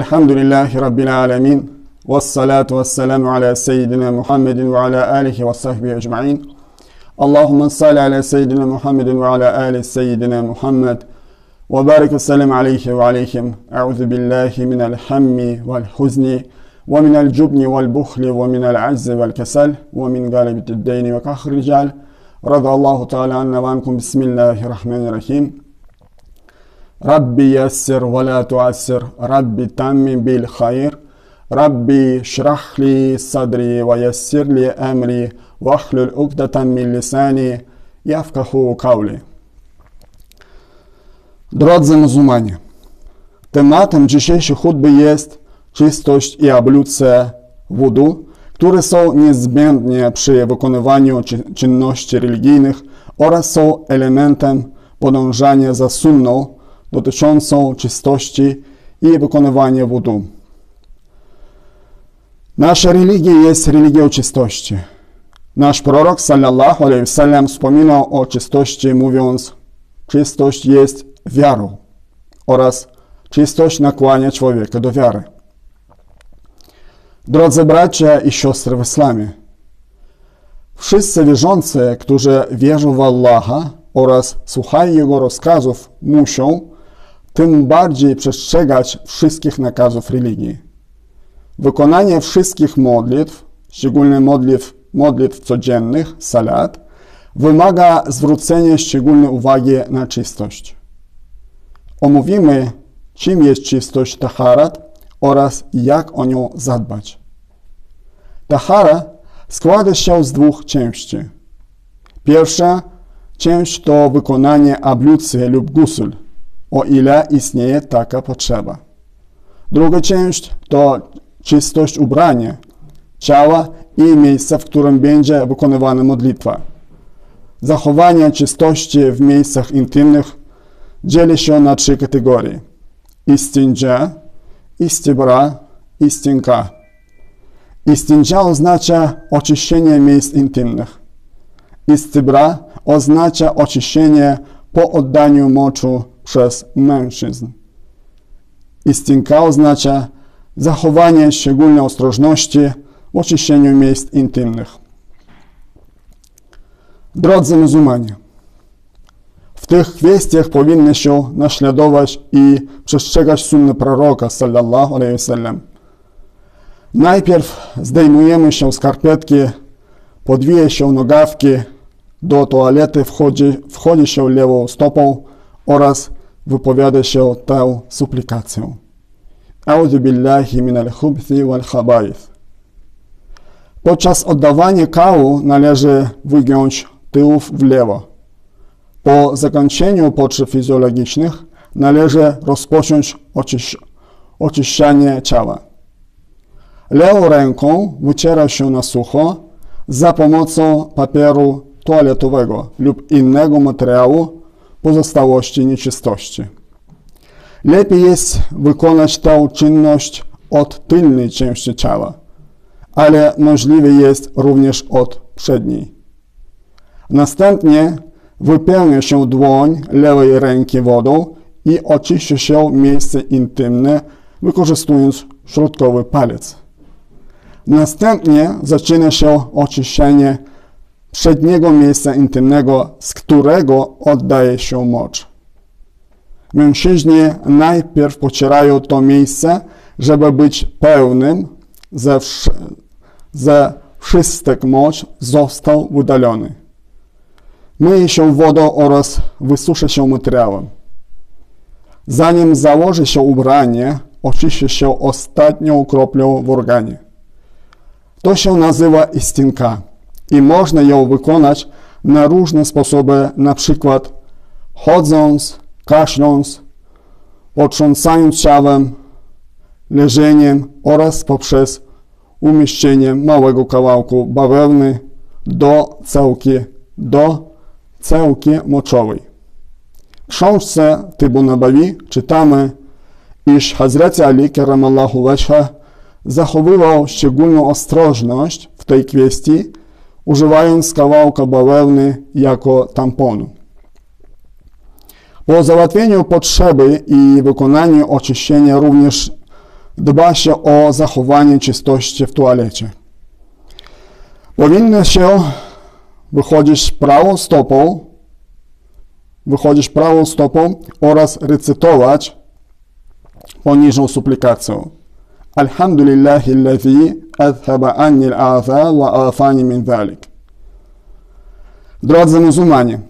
الحمد لله رب العالمين والصلاة والسلام على سيدنا محمد وعلى آله وصحبه أجمعين. اللهم صل على سيدنا محمد وعلى آل سيدنا محمد وبارك السلام عليه وعليهم. أعوذ بالله من الهم والحزن ومن الجبن والبخل ومن العجز والكسل ومن غالبة الدين وكخر الرجال. رضى الله تعالى عنا وعنكم. بسم الله الرحمن الرحيم. ربي يسر ولا تعسر ربي تمم بالخير ربي اشرح لي صدري ويسر لي أمري واحلل عقدة من لساني يفقه قولي Drodzy muzułmanie, tematem dzisiejszej chutby jest czystość i ablucja wudu, które są niezbędne przy wykonywaniu czynności religijnych oraz są elementem podążania za sunną dotyczącą czystości i wykonywania wudu. Nasza religia jest religią czystości. Nasz prorok sallallahu alaihi wasallam wspominał o czystości mówiąc czystość jest wiarą oraz czystość nakłania człowieka do wiary. Drodzy bracia i siostry w islamie, wszyscy wierzący, którzy wierzą w Allaha oraz słuchają Jego rozkazów, muszą tym bardziej przestrzegać wszystkich nakazów religii. Wykonanie wszystkich modlitw, szczególnie modlitw, modlitw codziennych, salat, wymaga zwrócenia szczególnej uwagi na czystość. Omówimy, czym jest czystość taharat oraz jak o nią zadbać. Tahara składa się z dwóch części. Pierwsza część to wykonanie ablucji lub gusul, o ile istnieje taka potrzeba. Druga część to czystość ubrania, ciała i miejsca, w którym będzie wykonywana modlitwa. Zachowanie czystości w miejscach intymnych dzieli się na trzy kategorie. Istinja, istibra, istinka. Istinja oznacza oczyszczenie miejsc intymnych. Istibra oznacza oczyszczenie po oddaniu moczu przez mężczyzn. Istinka oznacza zachowanie szczególnej ostrożności w oczyszczeniu miejsc intymnych. Drodzy muzułmanie, w tych kwestiach powinny się naśladować i przestrzegać sunny proroka sallallahu alaihi wasallam. Najpierw zdejmujemy się skarpetki, podwija się nogawki, do toalety wchodzi, wchodzi się lewą stopą oraz wypowiada się tę suplikację. A'udhu billahi min al-khubthi wal khabaith. Podczas oddawania kału należy wygiąć tyłów w lewo. Po zakończeniu potrzeb fizjologicznych należy rozpocząć oczysz oczyszczanie ciała. Lewą ręką wyciera się na sucho za pomocą papieru toaletowego lub innego materiału pozostałości nieczystości. Lepiej jest wykonać tę czynność od tylnej części ciała, ale możliwe jest również od przedniej. Następnie wypełnia się dłoń lewej ręki wodą i oczyszcza się miejsce intymne, wykorzystując środkowy palec. Następnie zaczyna się oczyszczenie przedniego miejsca intymnego, z którego oddaje się mocz. Mężczyźni najpierw pocierają to miejsce, żeby być pełnym, ze, ze wszystek mocz został wydalony. Myje się wodą oraz wysusza się materiałem. Zanim założy się ubranie, oczyści się ostatnią kroplą w organie. To się nazywa istinka i można ją wykonać na różne sposoby, na przykład chodząc, kaszląc, potrząsając ciałem, leżeniem oraz poprzez umieszczenie małego kawałku bawełny do całki, do całki moczowej. W książce Tybu Nabawi czytamy, iż Hazreti Ali karamallahu wajha zachowywał szczególną ostrożność w tej kwestii, używając kawałka bawełny jako tamponu. Po załatwieniu potrzeby i wykonaniu oczyszczenia również dba się o zachowanie czystości w toalecie. Powinno się wychodzić prawą stopą, wychodzić prawą stopą oraz recytować poniżą suplikacją. Alhamdulillahi alladhi adhaba anni al-a'tha wa afani min dhalik. Drodzy muzułmanie,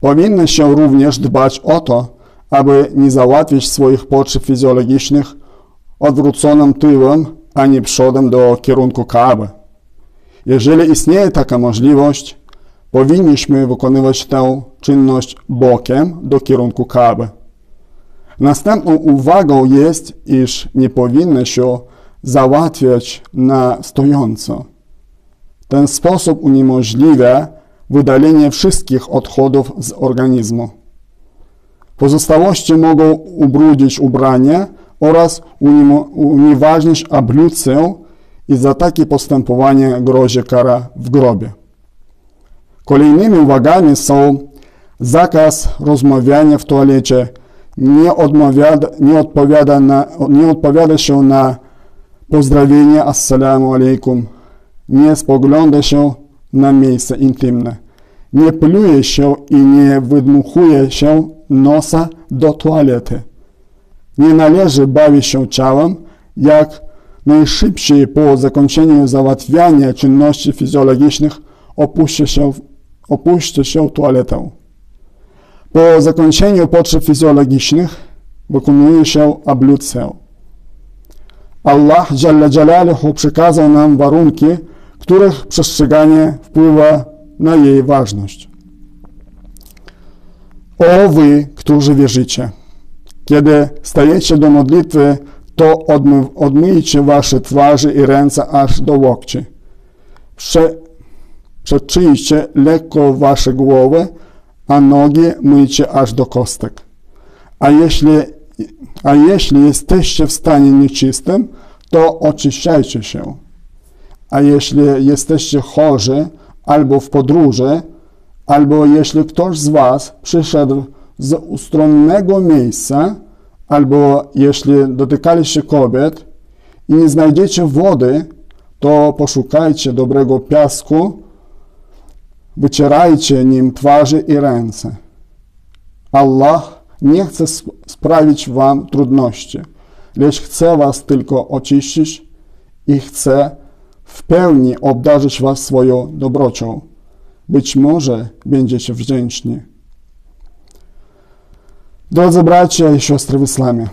powinno się również dbać o to, aby nie załatwić swoich potrzeb fizjologicznych odwróconym tyłem, a nie przodem do kierunku Kaaby. Jeżeli istnieje taka możliwość, powinniśmy wykonywać tę czynność bokiem do kierunku Kaaby. Następną uwagą jest, iż nie powinno się załatwiać na stojąco. Ten sposób uniemożliwia wydalenie wszystkich odchodów z organizmu. Pozostałości mogą ubrudzić ubranie oraz unieważnić ablucję i za takie postępowanie grozi kara w grobie. Kolejnymi uwagami są zakaz rozmawiania w toalecie, nie, nie, odpowiada na, nie odpowiada się na pozdrowienie assalamu alaikum, nie spogląda się na miejsce intymne, nie pluje się i nie wydmuchuje się nosa do toalety. Nie należy bawić się ciałem, jak najszybciej po zakończeniu załatwiania czynności fizjologicznych opuści się, opuści się. Po zakończeniu potrzeb fizjologicznych wykonuje się ablucję. Allah Jalla Jalaluhu przekazał nam warunki, których przestrzeganie wpływa na jej ważność. O wy, którzy wierzycie, kiedy stajecie do modlitwy, to odmy, odmyjcie wasze twarze i ręce aż do łokci. Prze, przeczyjcie lekko wasze głowy, a nogi myjcie aż do kostek. A jeśli, a jeśli jesteście w stanie nieczystym, to oczyszczajcie się. A jeśli jesteście chorzy albo w podróży, albo jeśli ktoś z was przyszedł z ustronnego miejsca, albo jeśli dotykaliście kobiet i nie znajdziecie wody, to poszukajcie dobrego piasku, wycierajcie nim twarze i ręce. Allah nie chce sprawić wam trudności, lecz chce was tylko oczyścić i chce w pełni obdarzyć was swoją dobrocią. Być może będziecie wdzięczni. Drodzy bracia i siostry w islamie,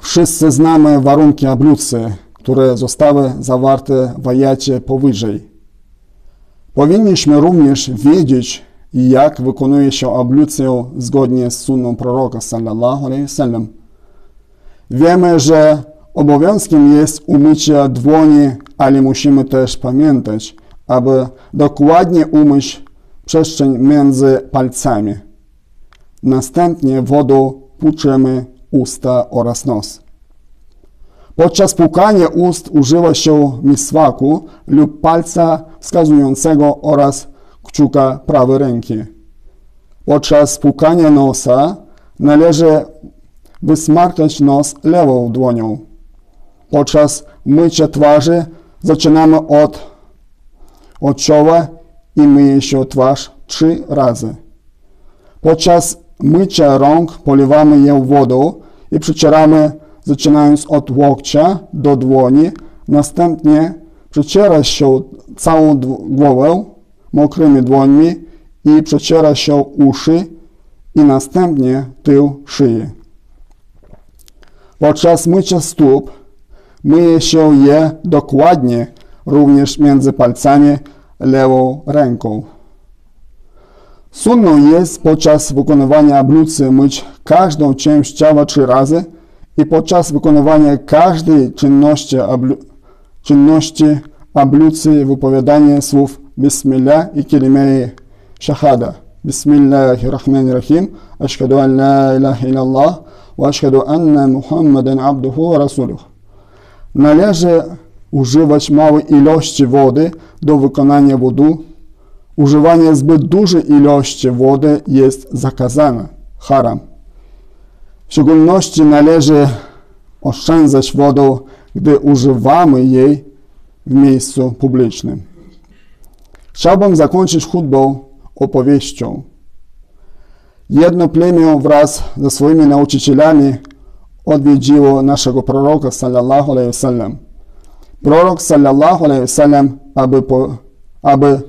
wszyscy znamy warunki ablucji, które zostały zawarte w ajacie powyżej. Powinniśmy również wiedzieć, jak wykonuje się ablucję zgodnie z sunną proroka sallallahu alaihi wasallam. Wiemy, że obowiązkiem jest umycie dłoni, ale musimy też pamiętać, aby dokładnie umyć przestrzeń między palcami. Następnie wodą płuczemy usta oraz nos. Podczas płukania ust używa się miswaku lub palca wskazującego oraz kciuka prawej ręki. Podczas płukania nosa należy wysmarkać nos lewą dłonią. Podczas mycia twarzy zaczynamy od, od czoła i myje się twarz trzy razy. Podczas mycia rąk polewamy je wodą i przecieramy zaczynając od łokcia do dłoni, następnie przeciera się całą głowę mokrymi dłońmi i przeciera się uszy i następnie tył szyi. Podczas mycia stóp myje się je dokładnie również między palcami lewą ręką. Sunną jest podczas wykonywania ablucji myć każdą część ciała trzy razy i podczas wykonywania każdej czynności, ablu, czynności ablucji wypowiadanie słów Bismillah i kelimej shahada. Bismillahirrahmanirrahim. Ashhadu an la ilaha illallah wa ashhadu anna Muhammadan abduhu wa rasuluh. Należy używać małej ilości wody do wykonania wudu. Używanie zbyt dużej ilości wody jest zakazane. Haram. W szczególności należy oszczędzać wodę, gdy używamy jej w miejscu publicznym. Chciałbym zakończyć chudbą opowieścią. Jedno plemię wraz ze swoimi nauczycielami odwiedziło naszego proroka sallallahu alaihi wasallam. Prorok sallallahu alaihi wasallam, aby, po, aby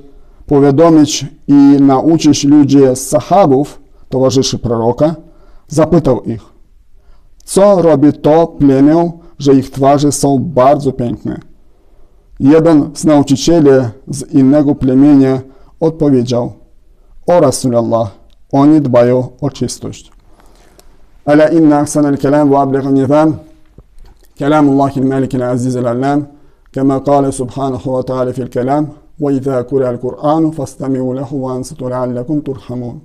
powiadomić i nauczyć ludzi z sahabów, towarzyszy proroka, zapytał ich, co robi to plemię, że ich twarze są bardzo piękne. Jeden z nauczycieli z innego plemienia odpowiedział, o Rasulallah, oni dbają o czystość. ألا إن أحسن الكلام وأبلغ النظام كلام الله المالك العزيز العلام كما قال سبحانه وتعالى في الكلام وإذا قرأ القرآن فاستمعوا له وأنصتوا لعلكم ترحمون